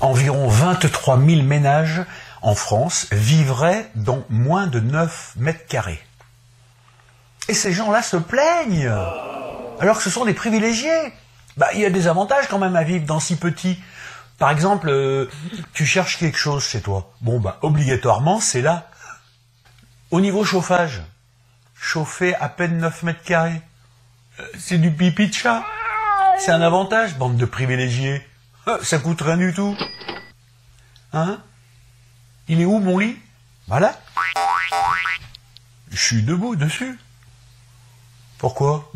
environ 23 000 ménages en France vivraient dans moins de 9 mètres carrés. Et ces gens-là se plaignent, alors que ce sont des privilégiés. Bah, il y a des avantages quand même à vivre dans si petit. Par exemple, euh, tu cherches quelque chose chez toi. Bon, bah, obligatoirement, c'est là. Au niveau chauffage, chauffer à peine 9 mètres carrés, euh, c'est du pipi de chat. C'est un avantage, bande de privilégiés. Euh, Ça coûte rien du tout. Hein? Il est où mon lit? Voilà. Je suis debout dessus. Pourquoi?